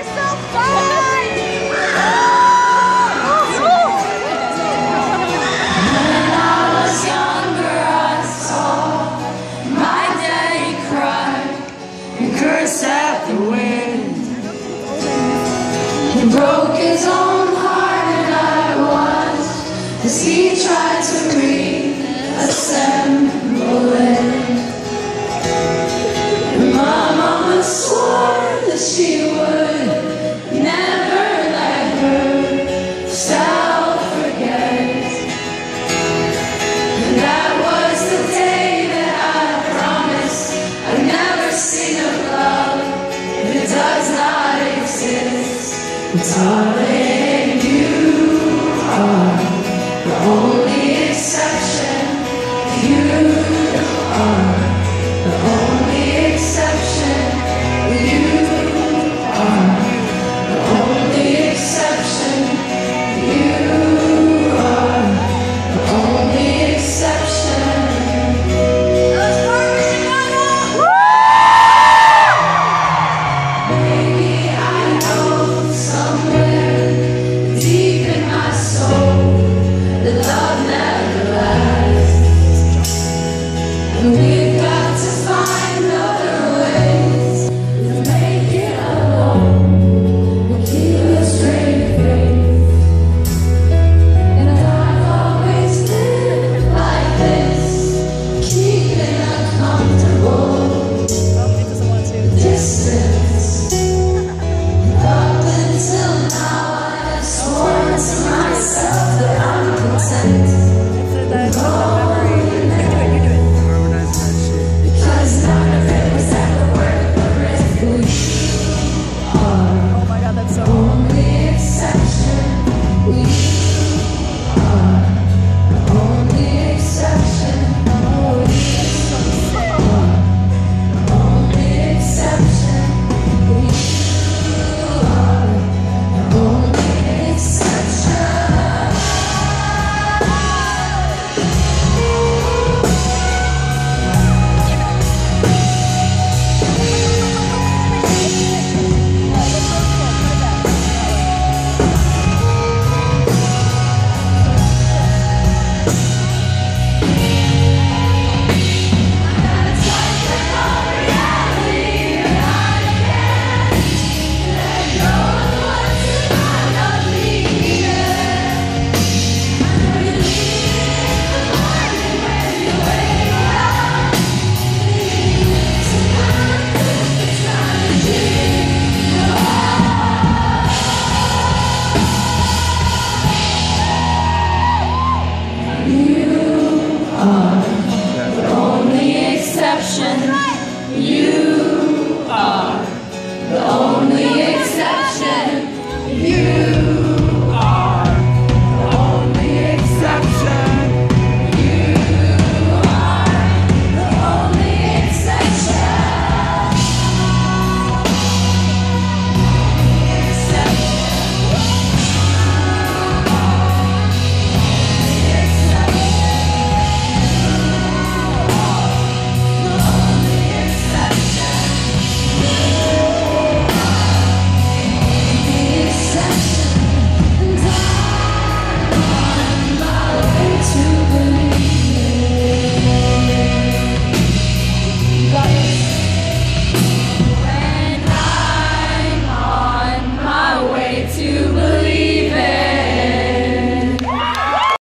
When I was younger, I saw my daddy cry and curse at the wind. He broke his own heart, and I watched as he tried to reassemble Darling, you are the only exception.